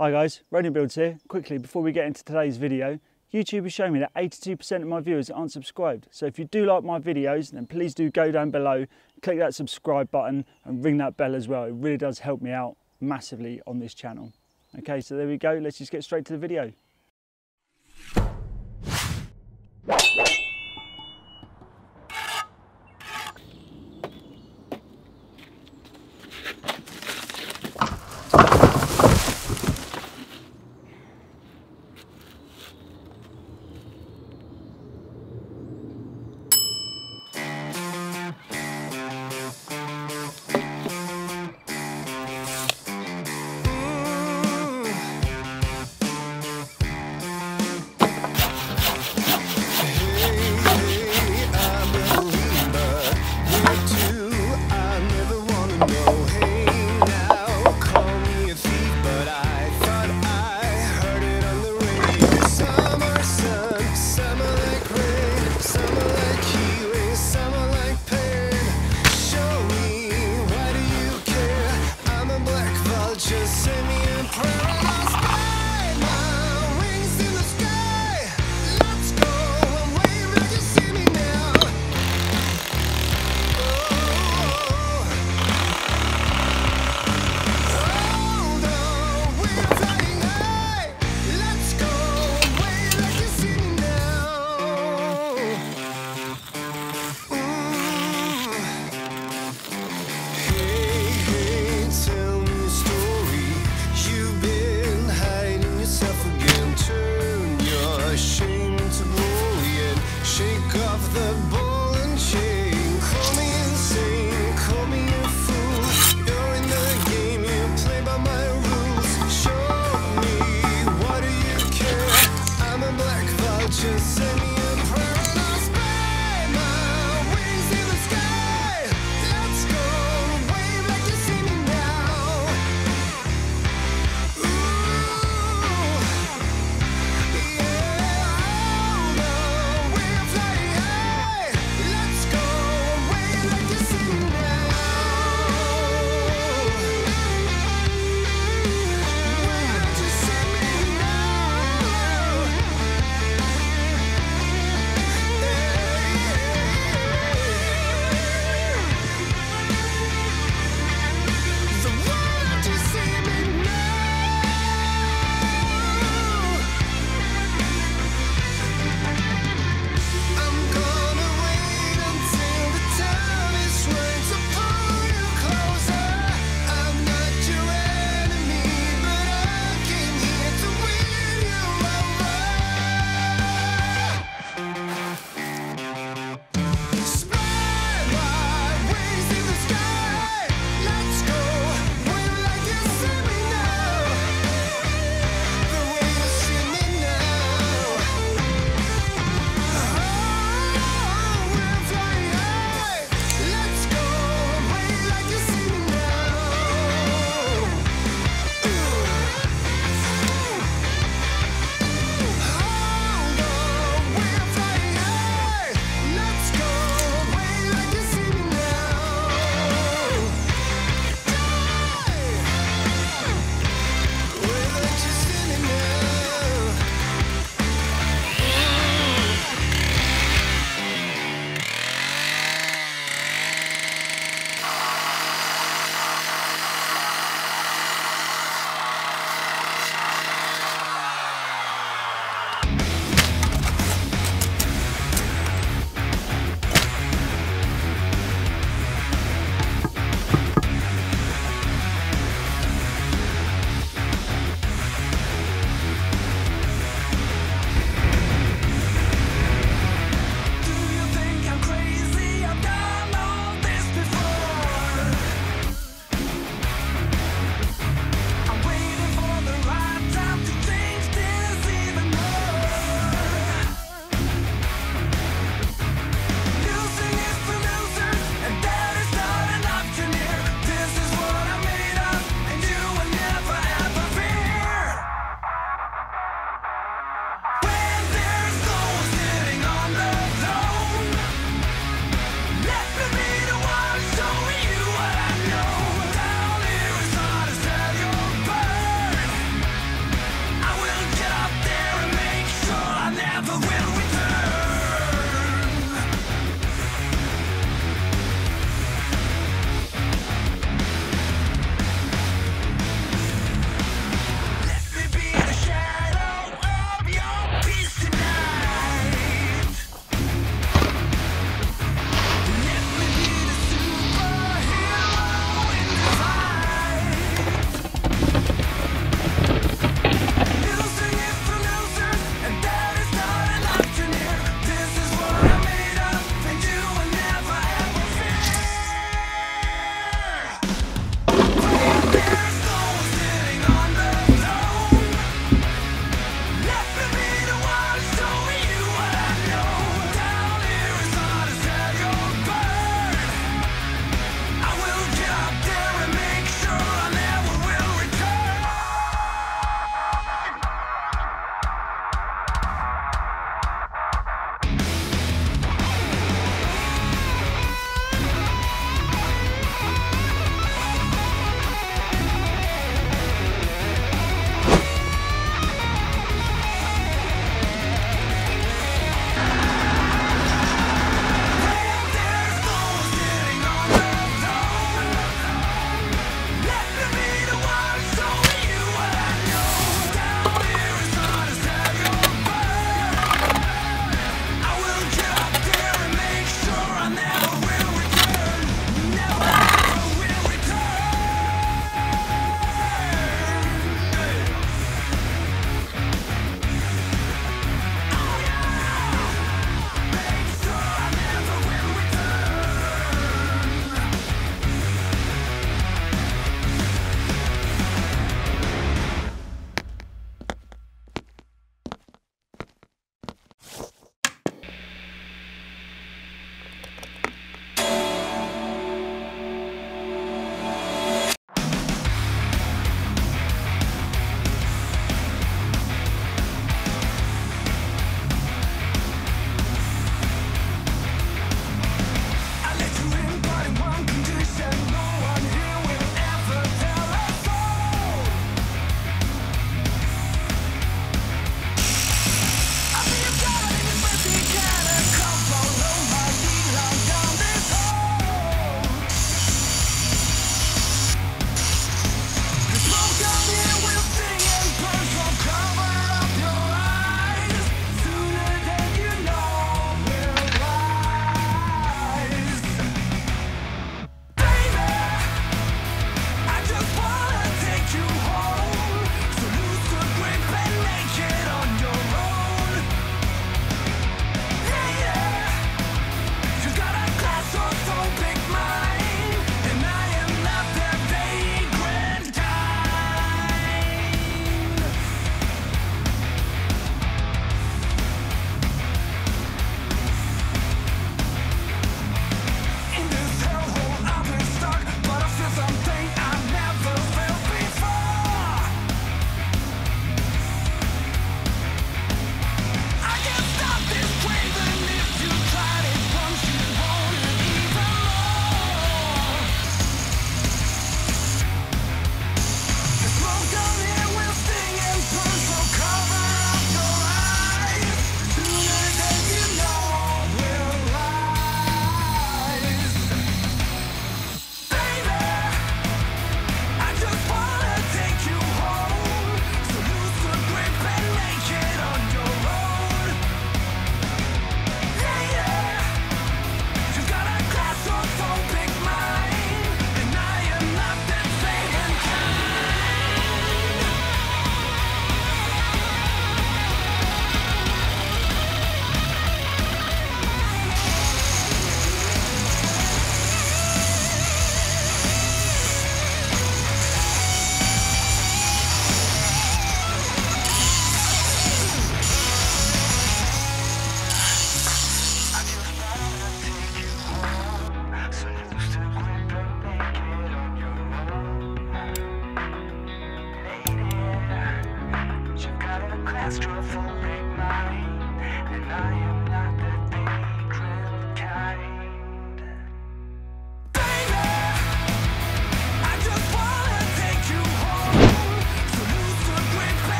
Hi guys, Rodian Builds here. Quickly, before we get into today's video, YouTube has shown me that 82% of my viewers aren't subscribed. So if you do like my videos, then please do go down below, click that subscribe button and ring that bell as well. It really does help me out massively on this channel. Okay, so there we go. Let's just get straight to the video.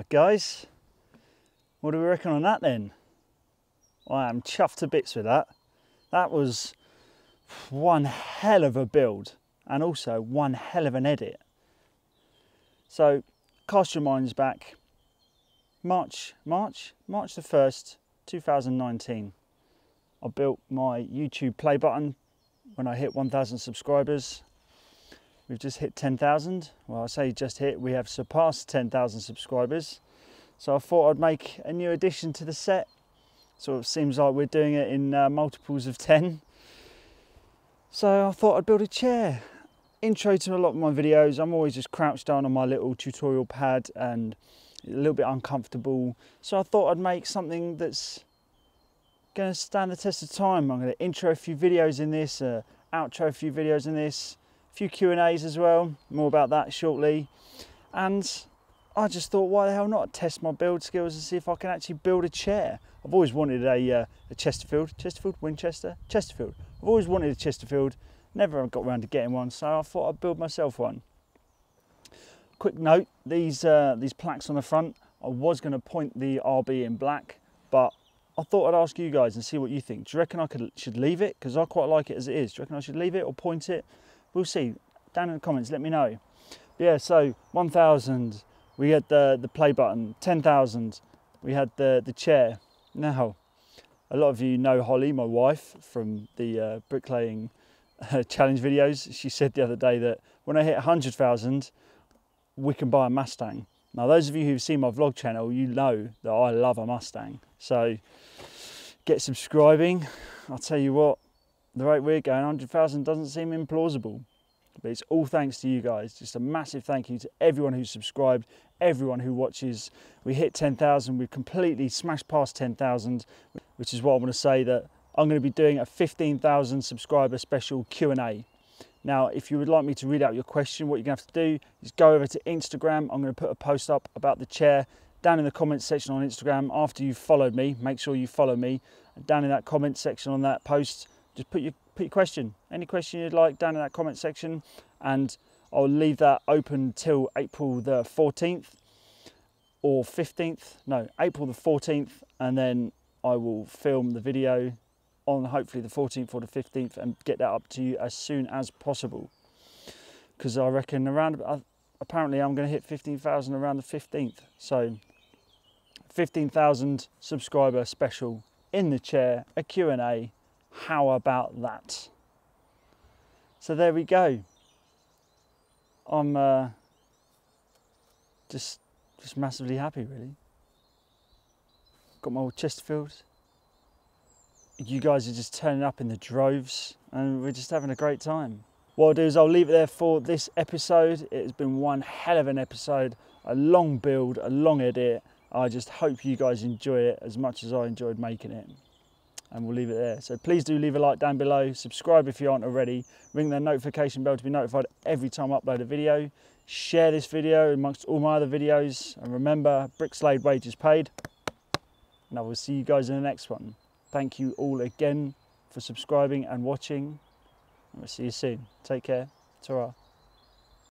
Right, guys. What do we reckon on that then? I am chuffed to bits with that. That was one hell of a build and also one hell of an edit. So, cast your minds back. March, March, March the 1st, 2019. I built my YouTube play button when I hit 1,000 subscribers. We've just hit 10,000. Well, I say just hit, we have surpassed 10,000 subscribers. So I thought I'd make a new addition to the set. So it seems like we're doing it in uh, multiples of 10. So I thought I'd build a chair. Intro to a lot of my videos, I'm always just crouched down on my little tutorial pad and a little bit uncomfortable. So I thought I'd make something that's going to stand the test of time. I'm going to intro a few videos in this, uh, outro a few videos in this, a few Q&As as well, more about that shortly. And I just thought, why the hell not test my build skills and see if I can actually build a chair. I've always wanted a, uh, a Chesterfield, Chesterfield, Winchester, Chesterfield. I've always wanted a Chesterfield, never got around to getting one, so I thought I'd build myself one. Quick note, these, uh, these plaques on the front, I was going to point the RB in black, but I thought I'd ask you guys and see what you think. Do you reckon I could, should leave it? Because I quite like it as it is. Do you reckon I should leave it or point it? We'll see. Down in the comments, let me know. Yeah, so 1,000, we had the, the play button. 10,000, we had the, the chair. Now, a lot of you know Holly, my wife, from the uh, bricklaying uh, challenge videos. She said the other day that when I hit 100,000, we can buy a Mustang. Now, those of you who've seen my vlog channel, you know that I love a Mustang. So get subscribing. I'll tell you what, the rate we're going, 100,000 doesn't seem implausible. But it's all thanks to you guys. Just a massive thank you to everyone who's subscribed, everyone who watches. We hit 10,000, we've completely smashed past 10,000, which is what I want to say that I'm going to be doing a 15,000 subscriber special Q&A. Now, if you would like me to read out your question, what you're going to have to do is go over to Instagram. I'm going to put a post up about the chair down in the comments section on Instagram after you've followed me. Make sure you follow me. Down in that comment section on that post, just put your, put your question, any question you'd like down in that comment section. And I'll leave that open till April the 14th or 15th. No, April the 14th. And then I will film the video on hopefully the 14th or the 15th and get that up to you as soon as possible. Because I reckon around, uh, apparently I'm going to hit 15,000 around the 15th. So 15,000 subscriber special in the chair, a Q&A. How about that? So there we go. I'm uh, just just massively happy really. Got my old Chesterfield. You guys are just turning up in the droves and we're just having a great time. What I'll do is I'll leave it there for this episode. It has been one hell of an episode, a long build, a long edit. I just hope you guys enjoy it as much as I enjoyed making it. And we'll leave it there. So please do leave a like down below, subscribe if you aren't already, ring the notification bell to be notified every time I upload a video, share this video amongst all my other videos, and remember, bricks laid, wages paid. And I will see you guys in the next one. Thank you all again for subscribing and watching. And we'll see you soon. Take care. ta